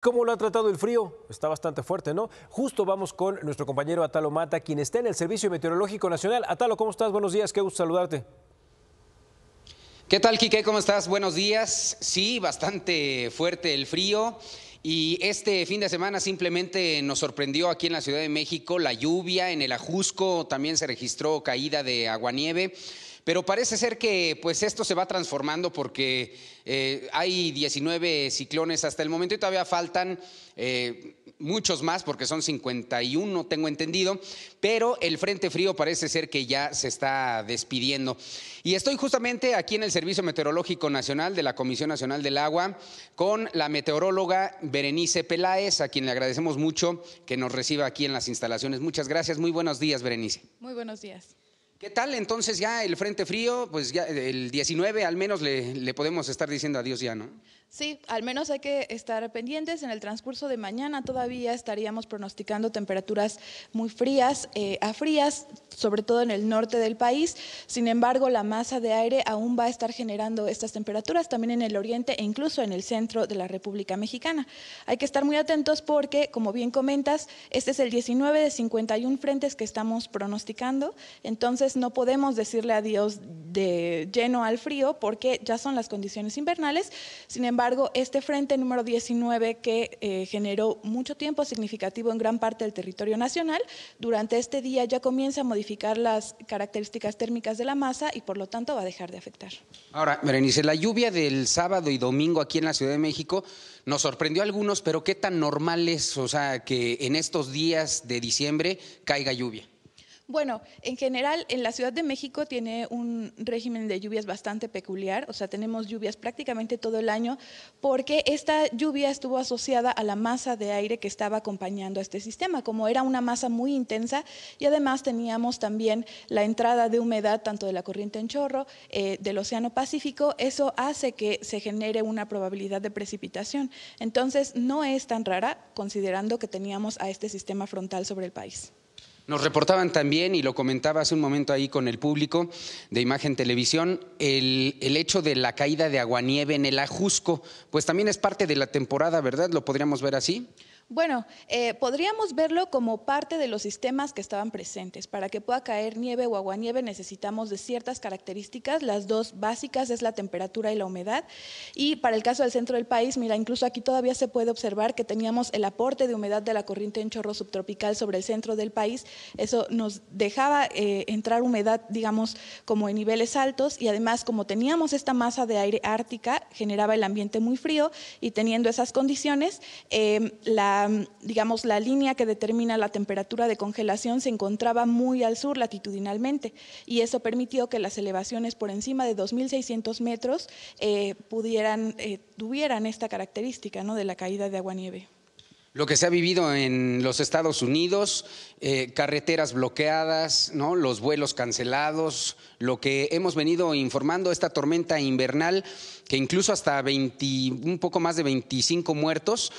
¿Cómo lo ha tratado el frío? Está bastante fuerte, ¿no? Justo vamos con nuestro compañero Atalo Mata, quien está en el Servicio Meteorológico Nacional. Atalo, ¿cómo estás? Buenos días, qué gusto saludarte. ¿Qué tal, Quique? ¿Cómo estás? Buenos días. Sí, bastante fuerte el frío. Y este fin de semana simplemente nos sorprendió aquí en la Ciudad de México la lluvia, en el Ajusco también se registró caída de aguanieve. Pero parece ser que pues esto se va transformando porque eh, hay 19 ciclones hasta el momento y todavía faltan eh, muchos más porque son 51, tengo entendido, pero el Frente Frío parece ser que ya se está despidiendo. Y estoy justamente aquí en el Servicio Meteorológico Nacional de la Comisión Nacional del Agua con la meteoróloga Berenice Peláez, a quien le agradecemos mucho que nos reciba aquí en las instalaciones. Muchas gracias, muy buenos días, Berenice. Muy buenos días. ¿Qué tal entonces ya el Frente Frío? Pues ya el 19 al menos le, le podemos estar diciendo adiós ya, ¿no? Sí, al menos hay que estar pendientes. En el transcurso de mañana todavía estaríamos pronosticando temperaturas muy frías eh, a frías, sobre todo en el norte del país. Sin embargo, la masa de aire aún va a estar generando estas temperaturas también en el oriente e incluso en el centro de la República Mexicana. Hay que estar muy atentos porque, como bien comentas, este es el 19 de 51 frentes que estamos pronosticando. Entonces, no podemos decirle adiós de lleno al frío porque ya son las condiciones invernales. Sin embargo, embargo, este frente número 19 que eh, generó mucho tiempo significativo en gran parte del territorio nacional, durante este día ya comienza a modificar las características térmicas de la masa y por lo tanto va a dejar de afectar. Ahora, Berenice, la lluvia del sábado y domingo aquí en la Ciudad de México nos sorprendió a algunos, pero ¿qué tan normal es, o sea, que en estos días de diciembre caiga lluvia? Bueno, en general, en la Ciudad de México tiene un régimen de lluvias bastante peculiar, o sea, tenemos lluvias prácticamente todo el año, porque esta lluvia estuvo asociada a la masa de aire que estaba acompañando a este sistema, como era una masa muy intensa y además teníamos también la entrada de humedad tanto de la corriente en chorro eh, del Océano Pacífico, eso hace que se genere una probabilidad de precipitación. Entonces, no es tan rara considerando que teníamos a este sistema frontal sobre el país. Nos reportaban también, y lo comentaba hace un momento ahí con el público de Imagen Televisión, el, el, hecho de la caída de aguanieve en el Ajusco, pues también es parte de la temporada, ¿verdad? ¿Lo podríamos ver así? Bueno, eh, podríamos verlo como parte de los sistemas que estaban presentes. Para que pueda caer nieve o aguanieve necesitamos de ciertas características. Las dos básicas es la temperatura y la humedad. Y para el caso del centro del país, mira, incluso aquí todavía se puede observar que teníamos el aporte de humedad de la corriente en chorro subtropical sobre el centro del país. Eso nos dejaba eh, entrar humedad, digamos, como en niveles altos y además como teníamos esta masa de aire ártica, generaba el ambiente muy frío y teniendo esas condiciones, eh, la digamos, la línea que determina la temperatura de congelación se encontraba muy al sur latitudinalmente y eso permitió que las elevaciones por encima de 2.600 metros eh, pudieran, eh, tuvieran esta característica ¿no? de la caída de agua-nieve. Lo que se ha vivido en los Estados Unidos, eh, carreteras bloqueadas, ¿no? los vuelos cancelados, lo que hemos venido informando, esta tormenta invernal, que incluso hasta 20, un poco más de 25 muertos.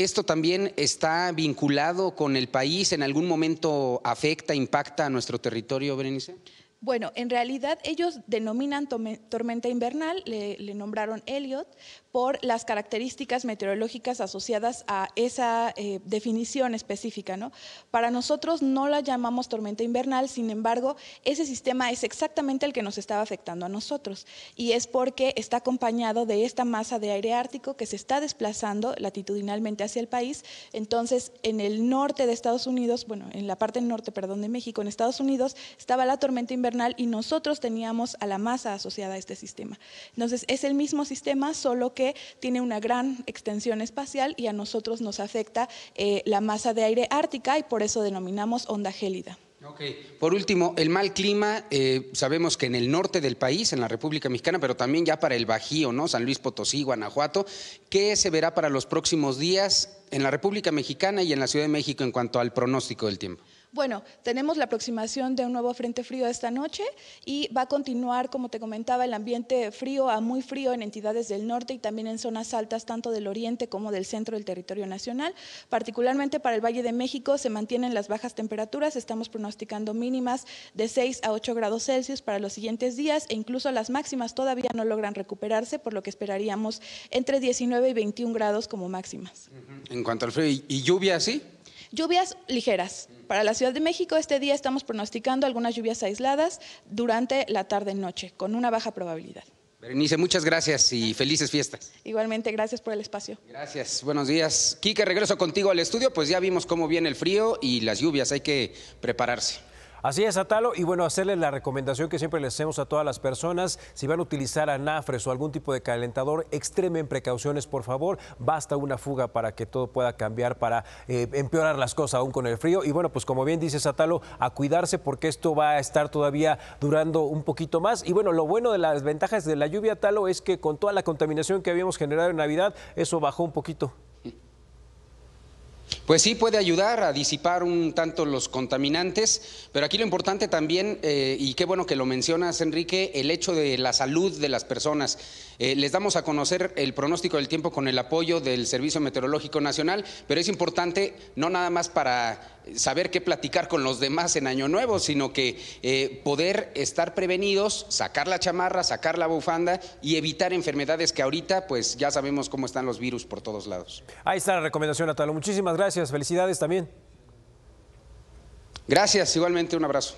¿Esto también está vinculado con el país? ¿En algún momento afecta, impacta a nuestro territorio, Berenice? Bueno, en realidad ellos denominan tormenta invernal, le, nombraron Elliot, por las características meteorológicas asociadas a esa eh, definición específica. ¿no? Para nosotros no la llamamos tormenta invernal, sin embargo, ese sistema es exactamente el que nos estaba afectando a nosotros y es porque está acompañado de esta masa de aire ártico que se está desplazando latitudinalmente hacia el país. Entonces, en el norte de Estados Unidos, bueno, en la parte norte, perdón, de México, en Estados Unidos, estaba la tormenta invernal y nosotros teníamos a la masa asociada a este sistema. Entonces, es el mismo sistema, solo que tiene una gran extensión espacial y a nosotros nos afecta eh, la masa de aire ártica y por eso denominamos onda gélida. Okay. Por último, el mal clima, eh, sabemos que en el norte del país, en la República Mexicana, pero también ya para el Bajío, ¿no? San Luis Potosí, Guanajuato, ¿qué se verá para los próximos días en la República Mexicana y en la Ciudad de México en cuanto al pronóstico del tiempo? Bueno, tenemos la aproximación de un nuevo frente frío esta noche y va a continuar, como te comentaba, el ambiente frío a muy frío en entidades del norte y también en zonas altas tanto del oriente como del centro del territorio nacional. Particularmente para el Valle de México se mantienen las bajas temperaturas, estamos pronosticando mínimas de 6 a 8 grados Celsius para los siguientes días e incluso las máximas todavía no logran recuperarse, por lo que esperaríamos entre 19 y 21 grados como máximas. En cuanto al frío, ¿y lluvia sí? Lluvias ligeras. Para la Ciudad de México este día estamos pronosticando algunas lluvias aisladas durante la tarde-noche, con una baja probabilidad. Berenice, muchas gracias y felices fiestas. Igualmente, gracias por el espacio. Gracias, buenos días. Quique, regreso contigo al estudio, pues ya vimos cómo viene el frío y las lluvias, hay que prepararse. Así es, Atalo, y bueno, hacerles la recomendación que siempre les hacemos a todas las personas, si van a utilizar anafres o algún tipo de calentador, extremen precauciones, por favor, basta una fuga para que todo pueda cambiar, para eh, empeorar las cosas aún con el frío, y bueno, pues como bien dice Atalo, a cuidarse porque esto va a estar todavía durando un poquito más, y bueno, lo bueno de las ventajas de la lluvia, Atalo, es que con toda la contaminación que habíamos generado en Navidad, eso bajó un poquito. Pues sí, puede ayudar a disipar un tanto los contaminantes, pero aquí lo importante también, eh, y qué bueno que lo mencionas, Enrique, el hecho de la salud de las personas. Eh, les damos a conocer el pronóstico del tiempo con el apoyo del Servicio Meteorológico Nacional, pero es importante no nada más para saber qué platicar con los demás en Año Nuevo, sino que eh, poder estar prevenidos, sacar la chamarra, sacar la bufanda y evitar enfermedades que ahorita pues ya sabemos cómo están los virus por todos lados. Ahí está la recomendación, Natalo. Muchísimas Felicidades también. Gracias, igualmente un abrazo.